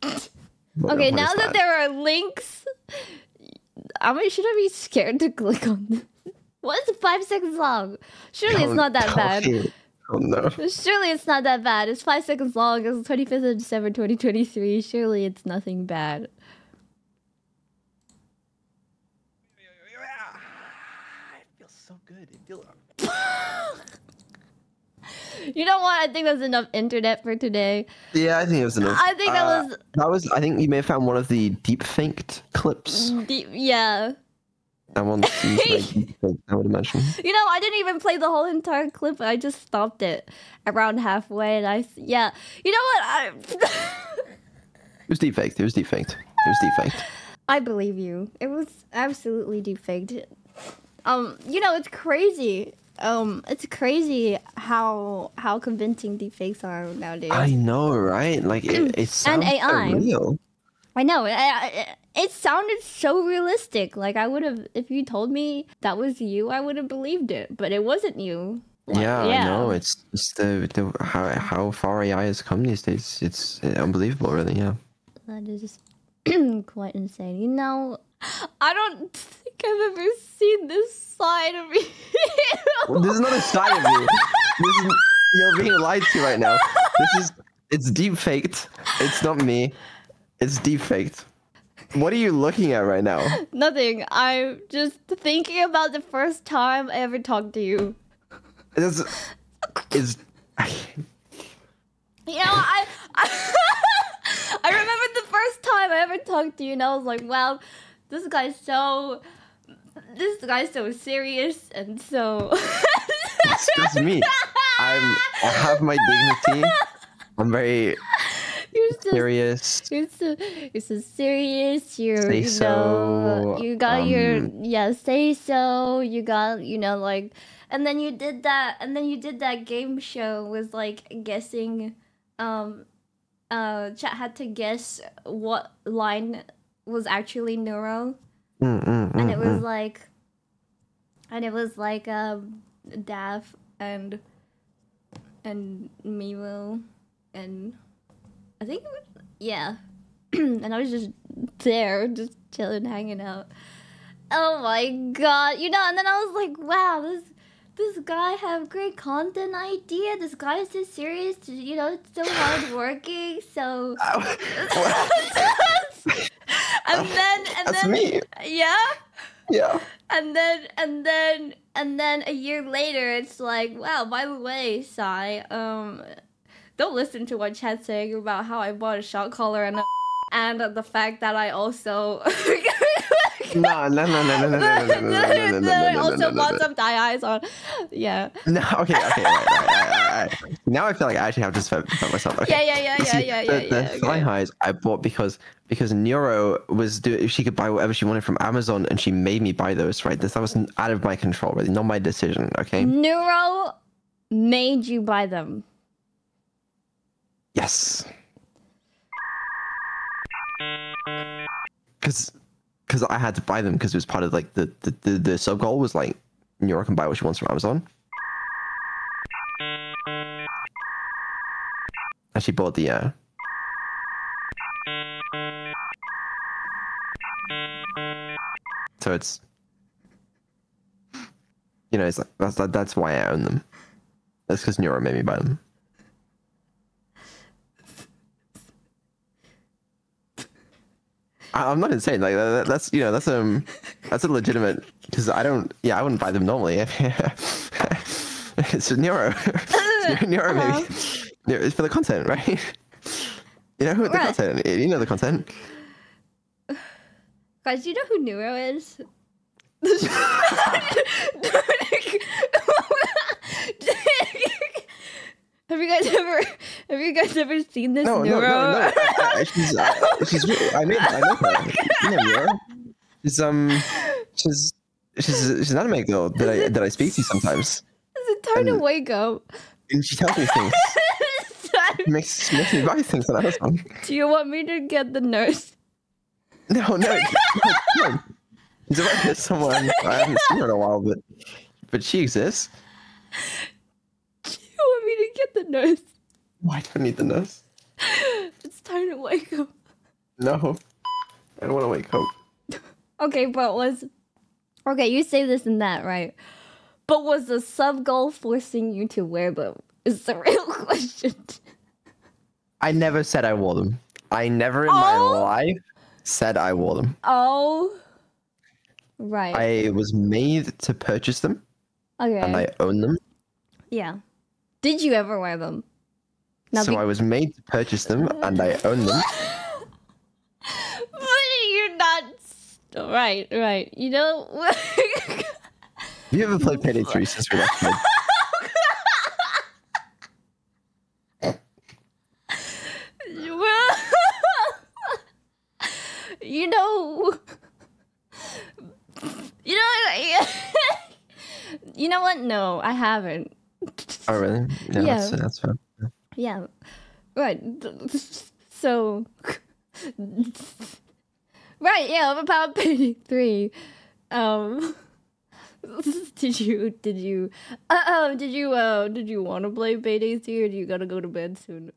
What- Okay, what now is that there are links, I mean, should I be scared to click on this? What is five seconds long? Surely it's Don't not that bad. me. Oh no. Surely it's not that bad. It's five seconds long. It's the 25th of December 2023. Surely it's nothing bad. It feels so good. It feels. You know what? I think that's enough internet for today. Yeah, I think it was enough. I think that Uh, was That was. I think you may have found one of the deep faked clips. deep. Yeah. That one seems very deep faked, I would imagine. You know, I didn't even play the whole entire clip. I just stopped it around halfway, and I yeah. You know what? I It was deep faked. It was deep faked. It was deep faked. I believe you. It was absolutely defaked. Um, you know, it's crazy. Um, it's crazy how how convincing deepfakes are nowadays. I know, right? Like it, it sounds so AI. real. I know. I, I, it sounded so realistic. Like I would have, if you told me that was you, I would have believed it. But it wasn't you. Like, Yeah, I know. It's just the, the how how far AI has come these days. It's unbelievable, really. Yeah. That is quite insane. You know, I don't think I've ever seen this side of you. Well, this is not a side of you. This is you're being lied to right now. This is it's deep faked. It's not me. It's deep faked. What are you looking at right now? Nothing. I'm just thinking about the first time I ever talked to you. It's it's You know, I, I, I remember the first time I ever talked to you, and I was like, wow, this guy's so, this guy's so serious and so. just me. I'm I have my dignity. I'm very you're so serious. You're so, you're so serious. You're, Say you know, so, you got your um, yeah. Say so. You got you know like, and then you did that, and then you did that game show with like guessing. Um, uh, chat had to guess what line was actually neuro, Mm, mm, and it was mm. like, and it was like um, Dav and and Milo and I think it was yeah, and I was just there, just chilling, hanging out. Oh my god, you know, and then I was like, wow, this this guy have great content idea. This guy is so serious, you know, it's so hard working. So and then and That's then me. yeah Yeah. and then and then and then a year later it's like wow by the way Sai um don't listen to what Chat's saying about how I bought a shot collar and a, and the fact that I also No, no, no, no, no, no, no, no, no, no, no, no, that I no, no, also no, no, bought no. some tie eyes on yeah No, okay, okay, right, right, right. Now I feel like I actually have to defend myself. Okay. yeah yeah yeah yeah See, yeah the, yeah, the yeah thigh okay. highs I bought because because Neuro was do she could buy whatever she wanted from Amazon and she made me buy those. Right, this that was out of my control. Really, not my decision. Okay. Neuro made you buy them Yes. Because because I had to buy them because it was part of like the the the, the sub goal was like Neuro can buy what she wants from Amazon. And she bought the uh So it's you know, it's like that's that, that's why I own them. That's because Neuro made me buy them. I'm not insane. Like that, that's you know that's um that's a legitimate because I don't yeah I wouldn't buy them normally. it's Neuro. Neuro maybe Neuro- it's for the content, right? You know who the content. You know the content. guys you know who Neuro is Have you guys ever have you guys ever seen this No, no, neuro? no, no. I, I, she's uh, she's I made I know her. You know Neuro. She's um she's she's she's an anime girl that I that I speak to sometimes, It's a time to And- wake up. and she tells me things. makes makes me buy things on Amazon. Do you want me to get the nurse? No, no, no, no. He's a regular someone. I haven't seen her in a while, but but she exists. Do you want to get the nurse? Why do I need the nurse? It's time to wake up. No, I don't want to wake up. Okay, but was okay. You say this and that, right? But was the sub goal forcing you to wear them? Is the real question. I never said I wore them. I never in my Oh. life said I wore them. Oh, right. I was made to purchase them, okay. and I own them. yeah. Did you ever wear them? Now, so be- I was made to purchase them, and I own them. But you're not. Right, right. You know. Have you ever played Payday 3 since we left? You know, you know, you know what? No, I haven't. Oh, really? Yeah, That's, Yeah. that's fine. Yeah, right. So, right? Yeah, about Payday Three. Um, did you did you uh, uh did you uh did you want to play Payday Three or do you gotta go to bed soon?